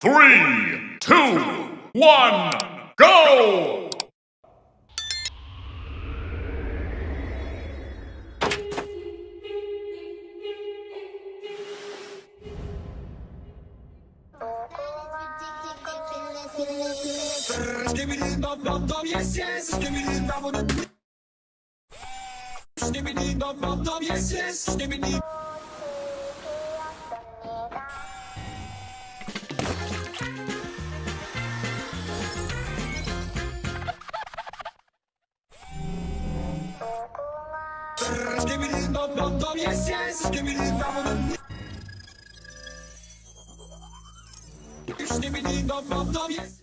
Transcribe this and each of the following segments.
Three, two, one, go! yes, yes. Give me the. Give me the yes, yes. Give me the. bum bum bum, nie mniej, bum bum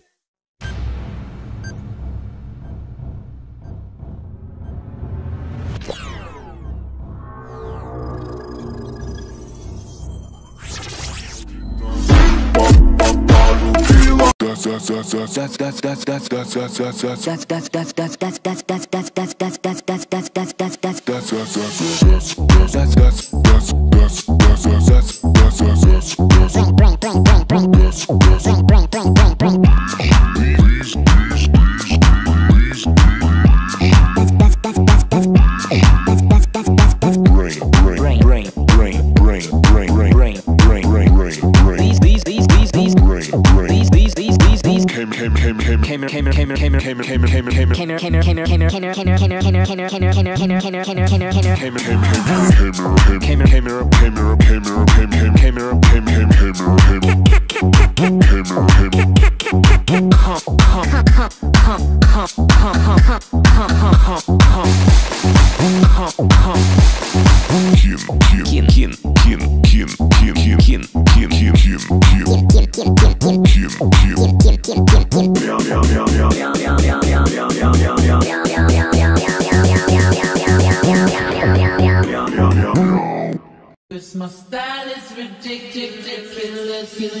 that's that's bring bring bring bring bring bring bring bring bring bring hump hump hump hump hump hump hump hump hump hump Cause my style is ridiculous. Give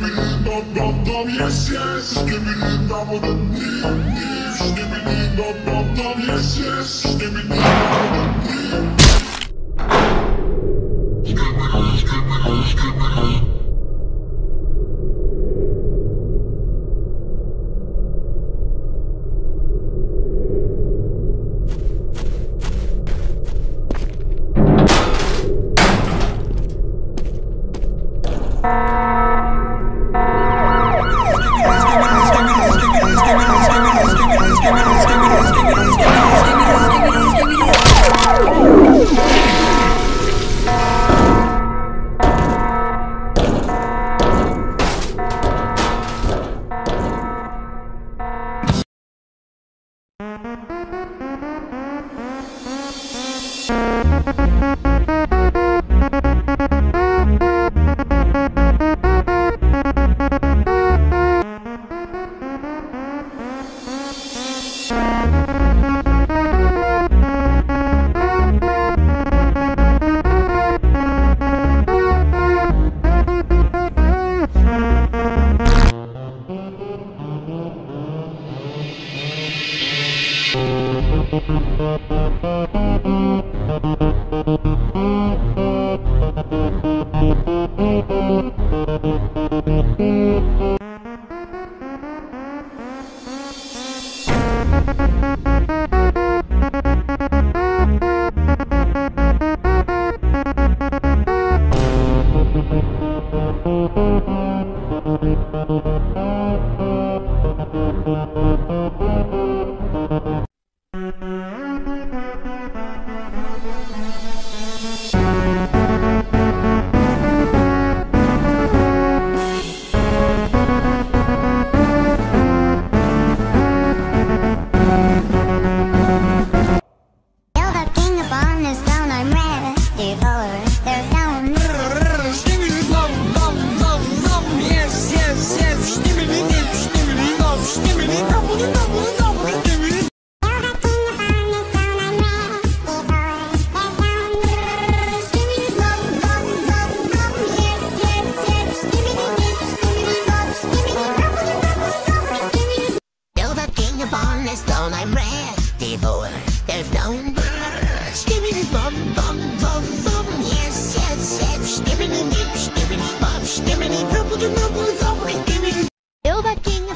me the bum bum yes yes. Give me the bum bum yes yes. Give me the bum bum bum, yes yes. Give me the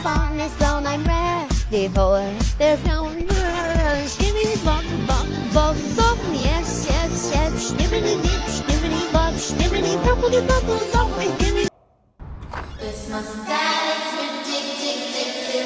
upon I'm ready for there's no rush. The bum, bum, bum, bum, yes, yes, yes. Skibidi dip, skibidi bop, skibidi purple, purple, bum, give me. Christmas style is ridiculous, ridiculous.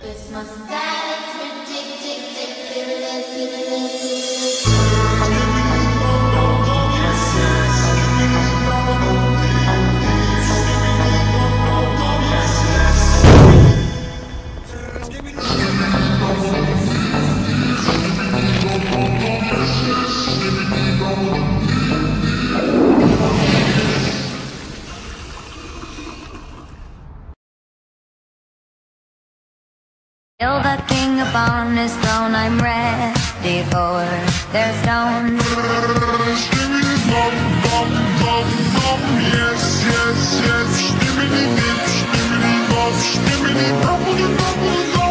Christmas is ridiculous, ridiculous. I'm ready for their stones. Yes, yes, yes. Bop.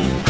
Bam!